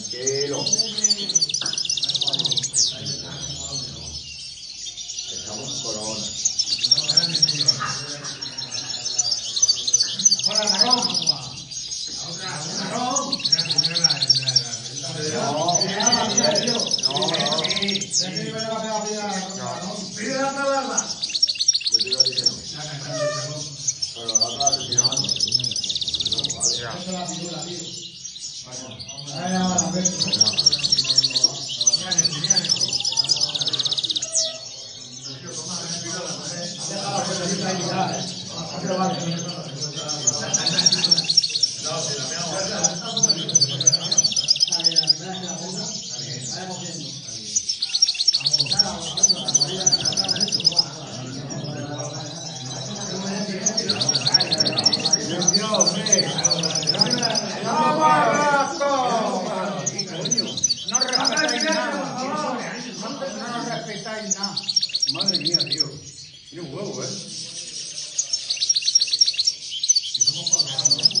tranquilo. Estamos corona. Pero no. Pero la 往前说两句，从头上再被答应啊。Madre mía, tío. Tiene un huevo, ¿eh? Estamos pagando.